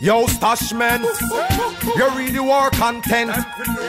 Yo, stash man, you the war content.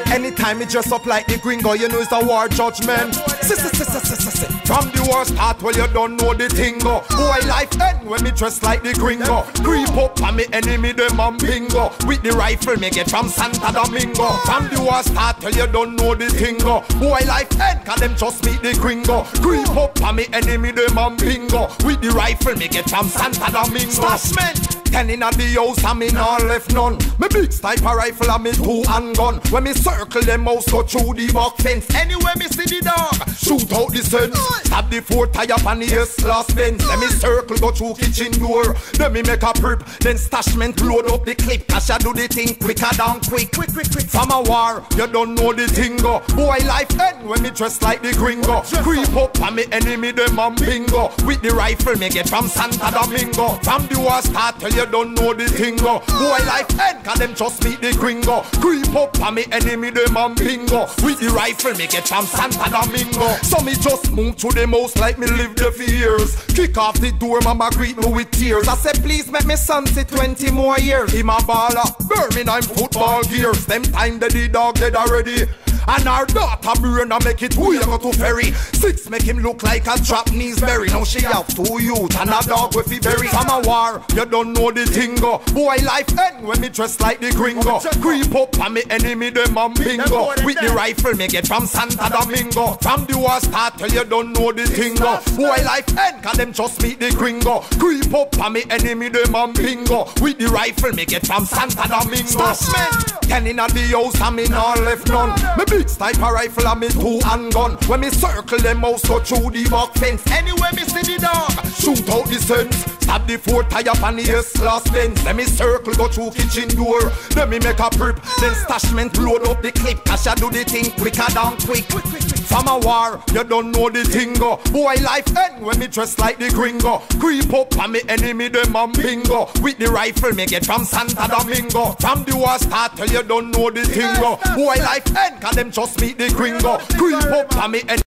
Anytime you dress up like the gringo, you know it's a war judgment. From the war start, well, you don't know the thing. Go. Boy, life end when me dress like the gringo. Creep up on me enemy, them and bingo. With the rifle, me get from Santa Domingo. From the war start, till you don't know the thing. Go. Boy, life end, cause them just meet the gringo. Creep up on me enemy, them and bingo. With the rifle, me get from Santa Domingo. Stashman. Ten in the house and me not left none. Me big sniper rifle and me two handgun. When me circle them house go through the back fence. Anywhere me see the dog, shoot out the sense. Stab the four tire on the S class Benz. Then me circle go through kitchen door. Let me make a prep. Then stashment load up the clip. I do the thing quicker than quick. Quick, quick, quick. From a war, you don't know the thing. Boy life end when me dress like the gringo. Creep up on me enemy them and bingo. With the rifle me get from Santa Domingo. From the war start till you don't know the thing. Boy life end, cause them just meet the gringo. Creep up on me enemy, them and bingo. With the rifle, me get from Santa Domingo. So me just move to the most like me live there for years. Kick off the door, mama greet me with tears. I said, please make me son see 20 more years. Him a baller, Birmingham football gears. Them time that the dog dead already. And our daughter brain a make it we go to ferry. Six make him look like a trap knees berry. Now she have two youth and a dog with the berry. From a war, you don't know the thing go. Boy life end when me dress like the gringo. Creep up on me enemy them and bingo. With the rifle me get from Santa Domingo. From the war start till you don't know the thing go. Boy life end cause them just meet the gringo. Creep up on me enemy them and bingo. With the rifle me get from Santa Domingo. Stashman, ten in the house and me not left none. Me sniper rifle and me two handgun. When me circle them house go through the back fence. Anywhere me see the dog, shoot out the sense. Stab the four tire on the S class Benz. Let me circle go through kitchen door. Then me make a prep. Then stashment load up the clip. Cause I do the thing quicker than quick. From a war, you don't know the thing go. Boy life end when me dress like the gringo. Creep up on me enemy them and bingo. With the rifle me get from Santa Domingo. From the war start you don't know the thing go. Boy life end cause them just meet the gringo. Creep up on me enemy